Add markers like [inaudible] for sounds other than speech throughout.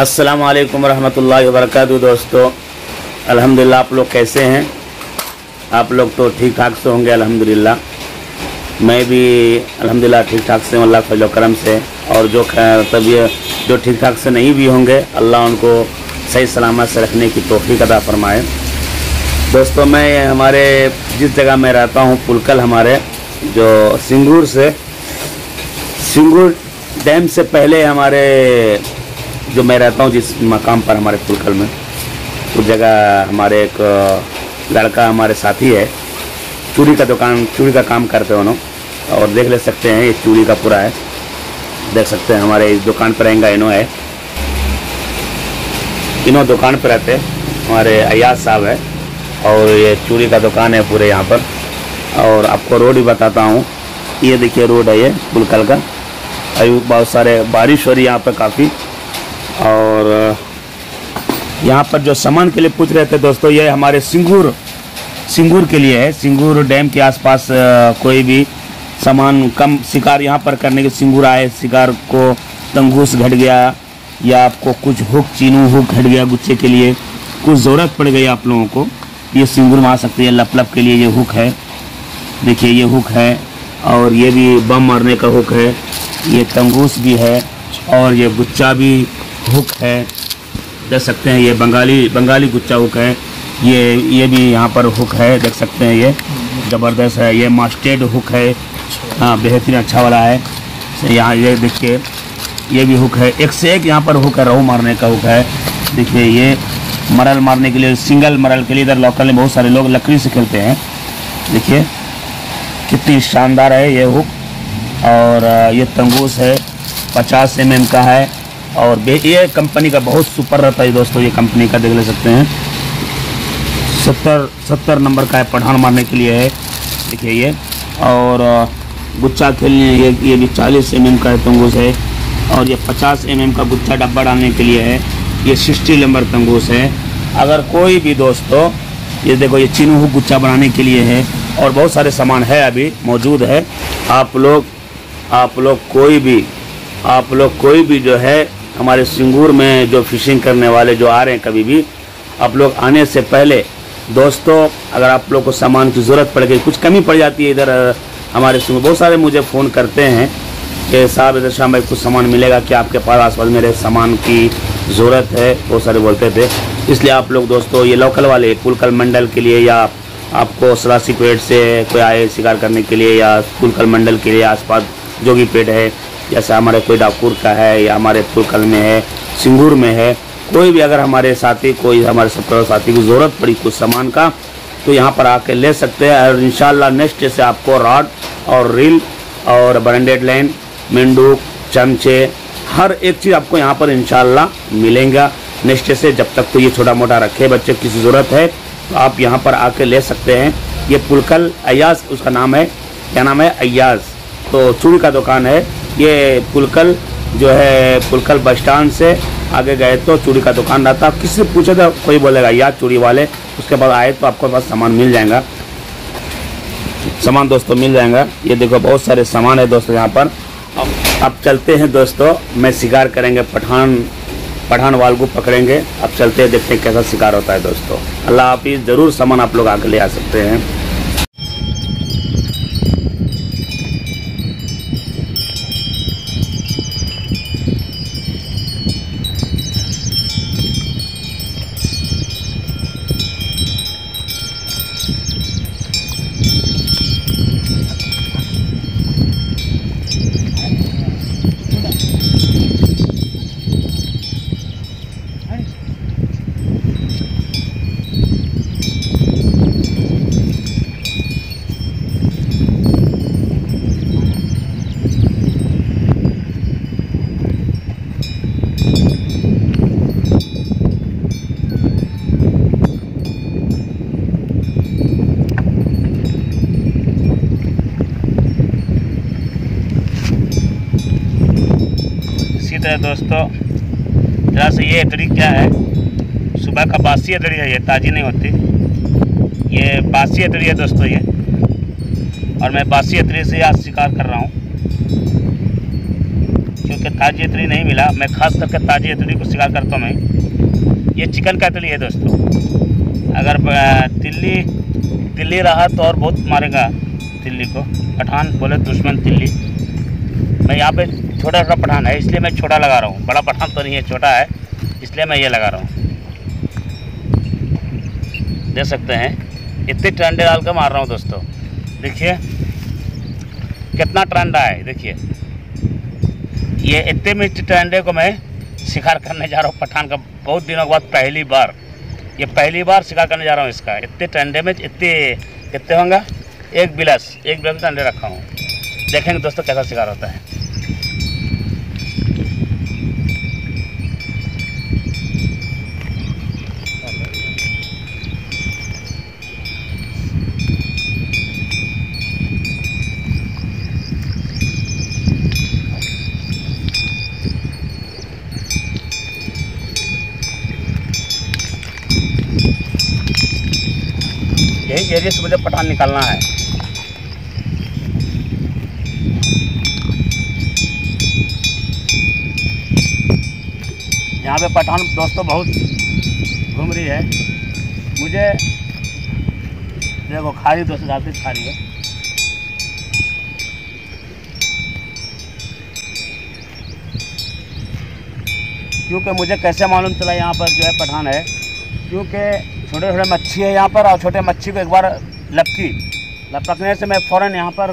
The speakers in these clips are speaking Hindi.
अस्सलाम वालेकुम रहमतुल्लाहि व बरकातहू दोस्तों। अल्हम्दुलिल्लाह, आप लोग कैसे हैं? आप लोग तो ठीक ठाक से होंगे, अल्हम्दुलिल्लाह। मैं भी, अल्हम्दुलिल्लाह ठीक ठाक से हूँ, अल्लाह फजल करम से। और जो ख- तब ये जो ठीक ठाक से नहीं भी होंगे, अल्लाह उनको सही सलामत से रखने की तोफ़ी अदा फरमाए। दोस्तों, मैं हमारे, जिस जगह मैं रहता हूँ, पुलकल हमारे, जो सिंगूर से सिंगूर डैम से पहले हमारे जो मैं रहता हूँ जिस मकाम पर हमारे पुलकल में, उस तो जगह हमारे एक लड़का हमारे साथी है। चूड़ी का दुकान, चूड़ी का काम करते हैं उन्होंने और देख ले सकते हैं, ये चूड़ी का पूरा है। देख सकते हैं, हमारे इस दुकान पर रहेंगे, इनो है। इनो दुकान पर रहते हैं। हमारे अयाज साहब है। और ये चूड़ी का दुकान है पूरे यहाँ पर। और आपको रोड भी बताता हूँ। ये देखिए रोड है ये, पुलकल का। अभी बहुत सारे बारिश हो रही है यहाँ पर काफ़ी। और यहाँ पर जो सामान के लिए पूछ रहे थे दोस्तों, ये हमारे सिंगूर सिंगूर के लिए है। सिंगूर डैम के आसपास कोई भी सामान कम, शिकार यहाँ पर करने के सिंगूर आए। शिकार को तंगूस घट गया या आपको कुछ हुक, चीनू हुक घट गया गुच्छे के लिए। कुछ ज़रूरत पड़ गई आप लोगों को। ये सिंगूर में आ सकती है लप लप के लिए ये हुक है। देखिए, ये हुक है और ये भी बम मारने का हुक है। ये तंगूस भी है और ये गुच्चा भी हुक है, देख सकते हैं ये बंगाली बंगाली गुच्चा हुक है। ये ये भी यहाँ पर हुक है, देख सकते हैं ये। ज़बरदस्त है, ये मास्टेड हुक है। हाँ बेहतरीन अच्छा वाला है। यहाँ ये देखिए, ये भी हुक है। एक से एक यहाँ पर हुक है, रहू मारने का हुक है। देखिए ये मरल मारने के लिए, सिंगल मरल के लिए इधर लोकल में बहुत सारे लोग लकड़ी से खेलते हैं। देखिए, कितनी शानदार है ये हुक। और ये तंगूस है 50 एम का है। और ये कंपनी का बहुत सुपर रहता है दोस्तों, ये कंपनी का देख ले सकते हैं। सत्तर सत्तर नंबर का है पठान मारने के लिए है। देखिए ये, और गुच्छा खेलने ये ये भी 40 एम का है तंगूस है। और ये 50 एम का गुच्छा डब्बा डालने के लिए है। ये 60 नंबर तंगूस है। अगर कोई भी दोस्तों, ये देखो, ये चीनू गुच्छा बनाने के लिए है, और बहुत सारे सामान है अभी, मौजूद है। आप लोग आप लोग कोई भी, आप लोग कोई भी जो है हमारे सिंगूर में जो फिशिंग करने वाले जो आ रहे हैं कभी भी, आप लोग आने से पहले दोस्तों, अगर आप लोग को सामान की ज़रूरत पड़ गई, कुछ कमी पड़ जाती है इधर हमारे सिंगूर, बहुत सारे मुझे फ़ोन करते हैं कि साहब, इधर शाम भाई, कुछ सामान मिलेगा कि आपके पास आसपास मेरे सामान की ज़रूरत है? बहुत सारे बोलते थे। इसलिए आप लोग दोस्तों, ये लोकल वाले पुलकल मंडल के लिए या आपको सरासी पेट से कोई आए शिकार करने के लिए या पुलकल मंडल के लिए आसपास जोगी पेट है जैसे हमारे कोई डाकुर का है या हमारे पुलकल में है, सिंगूर में है, कोई भी अगर हमारे साथी, कोई हमारे सत्रह साथी की ज़रूरत पड़ी कुछ सामान का तो यहाँ पर आके ले सकते हैं और इंशाल्लाह नेक्स्ट से आपको रॉड और रील और ब्रांडेड लाइन मेंडूक, चमचे, हर एक चीज़ आपको यहाँ पर इंशाल्लाह मिलेगा। नेक्स्ट से जब तक तो ये छोटा मोटा रखे बच्चे की ज़रूरत है तो आप यहाँ पर आके ले सकते हैं। ये पुलकल अयाज उसका नाम है, क्या नाम है? अयाज तो चूड़ी का दुकान है ये पुलकल जो है, पुलकल बस स्टैंड से आगे गए तो चूड़ी का दुकान रहता। है किसी से पूछे तो कोई बोलेगा याद चूड़ी वाले। उसके बाद आए तो आपको पास सामान मिल जाएगा। सामान दोस्तों, मिल जाएगा। ये देखो, बहुत सारे सामान है दोस्तों यहाँ पर। अब चलते हैं दोस्तों, मैं शिकार करेंगे, पठान पठान वाल को पकड़ेंगे। अब चलते हैं, देखते हैं कैसा शिकार होता है दोस्तों। अल्लाह हाफिज़, ज़रूर सामान आप लोग आके ले आ सकते हैं। तरह दोस्तों। जरा से ये अदड़ी क्या है। सुबह का बासी अदड़ी है, ये ताज़ी नहीं होती। ये बासी अदड़ी है दोस्तों ये। और मैं बासी अदड़ी से आज शिकार कर रहा हूँ। क्योंकि ताजी इतनी नहीं मिला। मैं खास करके ताजी इतनी को शिकार करता हूँ मैं। ये चिकन का तिली है दोस्तों। अगर तिल्ली तिल्ली रहा तो और बहुत मारेगा तिल्ली को। पठान बोले दुश्मन तिल्ली मैं यहाँ पे छोटा छोटा पठान है, इसलिए मैं छोटा लगा रहा हूँ। बड़ा पठान तो नहीं है, छोटा है, इसलिए मैं ये लगा रहा हूँ। देख सकते हैं, इतने टंडे डाल कर मार रहा हूँ दोस्तों। देखिए, कितना टंडा है, देखिए। ये इतने मिर्च टंडे को मैं शिकार करने जा रहा हूँ, पठान का। बहुत दिनों के बाद पहली बार, ये पहली बार शिकार करने जा रहा हूँ इसका। इतने टंडे में इतने, कितने होंगे? एक बिलस एक बिलस टंडे रखा हूँ। देखेंगे दोस्तों कैसा शिकार होता है। यही एरिया से मुझे पठान निकालना है। यहाँ पे पठान दोस्तों बहुत घूम रही है। मुझे देखो खारी दोस्तों जाती खारी है। क्योंकि मुझे कैसे मालूम चला यहाँ पर जो है पठान है? क्योंकि छोटे छोटे मच्छी है यहाँ पर और छोटे मच्छी को एक बार लपकी। लपकने से मैं फ़ौरन यहाँ पर,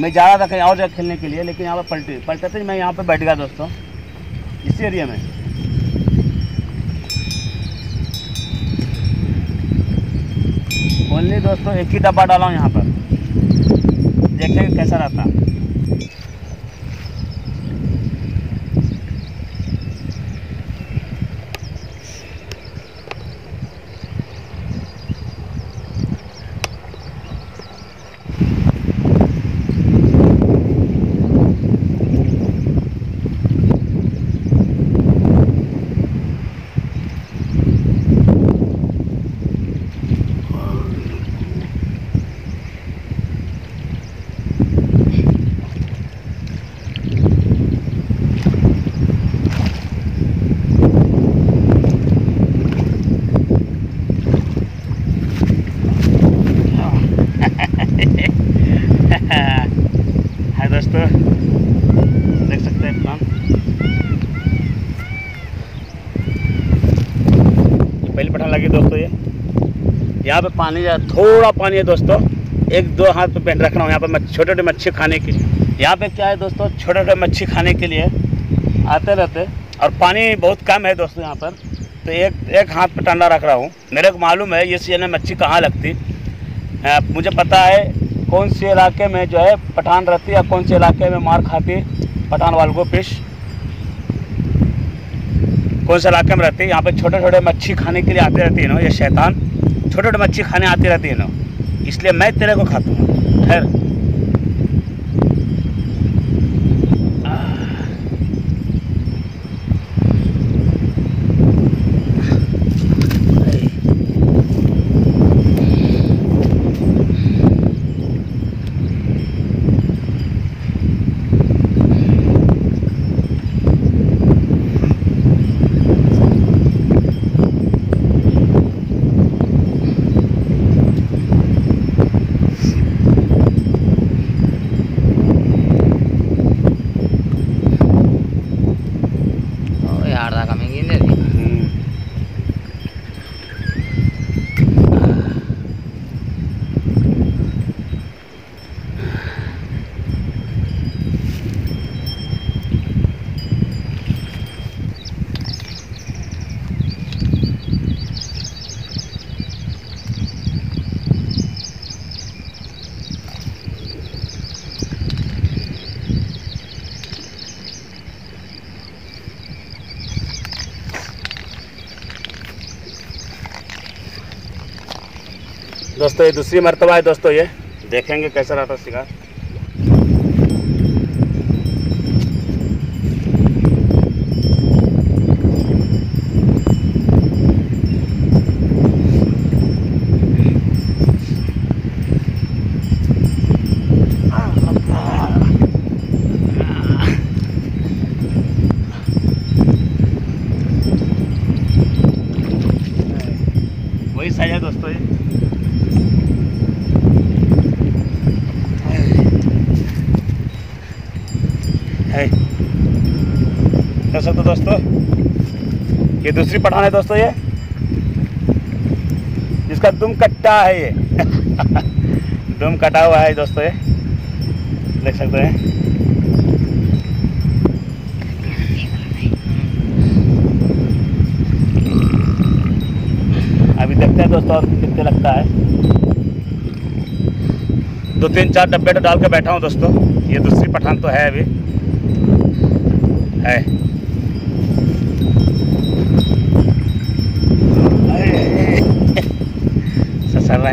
मैं जा रहा था कहीं और जगह खेलने के लिए, लेकिन यहाँ पर पलटी। पलटे थे, मैं यहाँ पर बैठ गया दोस्तों। इसी एरिया में। ओनली दोस्तों एक ही डब्बा डाला हूँ यहाँ पर। देखेंगे कैसा रहता है दोस्तों देख सकते हैं प्लान पहली पठान लगी दोस्तों ये यहाँ पे पानी जा थोड़ा पानी है दोस्तों। एक दो हाथ पे पेंट रख रहा हूँ यहाँ पे छोटे छोटे मच्छी खाने के लिए। यहाँ पे क्या है दोस्तों? छोटे छोटे मच्छी खाने के लिए आते रहते। और पानी बहुत कम है दोस्तों यहाँ पर। तो एक एक हाथ पे टंडा रख रहा हूँ। मेरे को मालूम है ये सीज़न में मच्छी कहाँ लगती। आ, मुझे पता है कौन से इलाके में जो है पठान रहती है कौन से इलाके में मार खाती पठान वालों को फ़िश। कौन से इलाके में रहती है? यहाँ पे छोटे छोटे मच्छी खाने के लिए आते रहती है ना ये शैतान। छोटे छोटे मच्छी खाने आते रहते हैं ना, इसलिए मैं तेरे को खाता हूँ। खैर। दोस्तों ये दूसरी मरतबा है दोस्तों ये। देखेंगे कैसा रहता था शिकार वही साइज़ है दोस्तों ये है देख सकते हो दोस्तों। ये दूसरी पठान है दोस्तों ये। जिसका दुम कट्टा है ये। [laughs] दुम कटा हुआ है दोस्तों ये। देख सकते हैं। अभी देखते हैं दोस्तों कितने लगता है। दो तीन चार डब्बे तो डाल के बैठा हूँ दोस्तों। ये दूसरी पठान तो है अभी। है।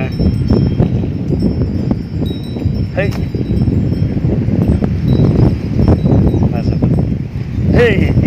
ससर रहे हैं है हे